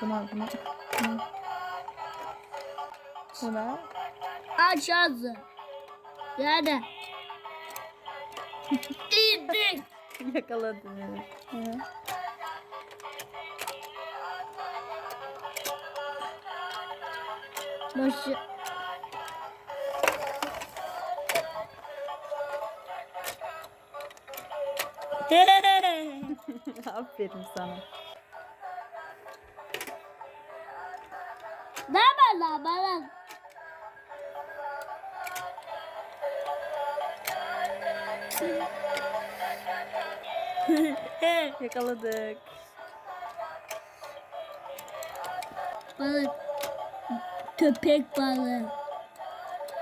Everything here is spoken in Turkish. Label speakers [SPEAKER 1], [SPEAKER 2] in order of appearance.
[SPEAKER 1] buna buna. Buna.
[SPEAKER 2] Aç ağzı. Yerde. Gittik.
[SPEAKER 1] Yakaladın beni. Evet.
[SPEAKER 2] Başı.
[SPEAKER 1] Aferin sana.
[SPEAKER 2] Ne var lan bana?
[SPEAKER 1] Yakaladık.
[SPEAKER 2] Balık. Köpek balığı.